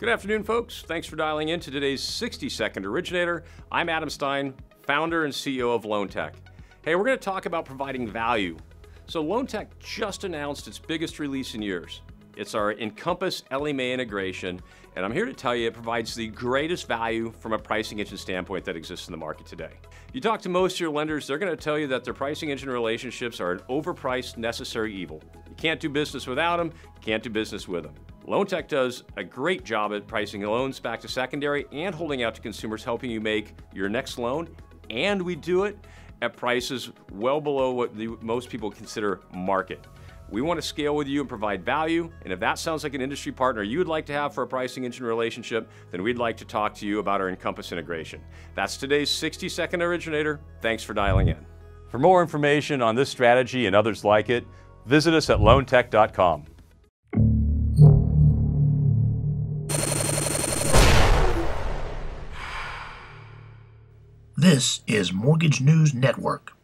Good afternoon, folks. Thanks for dialing in to today's 60 Second Originator. I'm Adam Stein, founder and CEO of LoanTek. Hey, we're going to talk about providing value. So, LoanTek just announced its biggest release in years. It's our Encompass LMA integration, and I'm here to tell you it provides the greatest value from a pricing engine standpoint that exists in the market today. You talk to most of your lenders, they're going to tell you that their pricing engine relationships are an overpriced necessary evil. You can't do business without them, you can't do business with them. LoanTek does a great job at pricing loans back to secondary and holding out to consumers, helping you make your next loan. And we do it at prices well below what the, most people consider market. We want to scale with you and provide value. And if that sounds like an industry partner you would like to have for a pricing engine relationship, then we'd like to talk to you about our Encompass integration. That's today's 60 second originator. Thanks for dialing in. For more information on this strategy and others like it, visit us at loantek.com. This is Mortgage News Network.